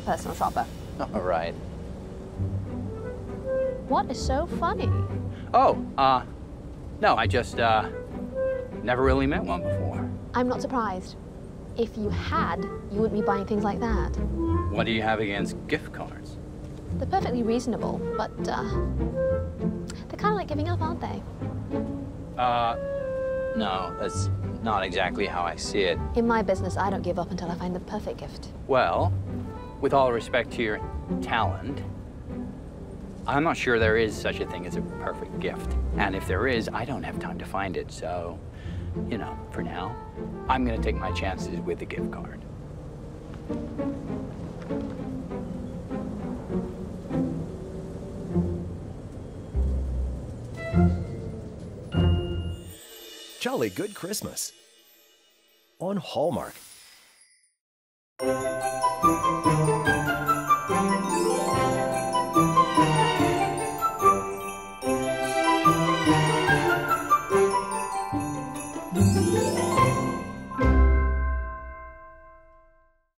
personal shopper. All right. What is so funny? Oh, uh, no, I just, uh, never really met one before. I'm not surprised. If you had, you wouldn't be buying things like that. What do you have against gift cards? They're perfectly reasonable, but, uh, they're kind of like giving up, aren't they? Uh, no, that's not exactly how I see it. In my business, I don't give up until I find the perfect gift. Well, with all respect to your talent, I'm not sure there is such a thing as a perfect gift. And if there is, I don't have time to find it. So, you know, for now, I'm going to take my chances with the gift card. Jolly Good Christmas on Hallmark.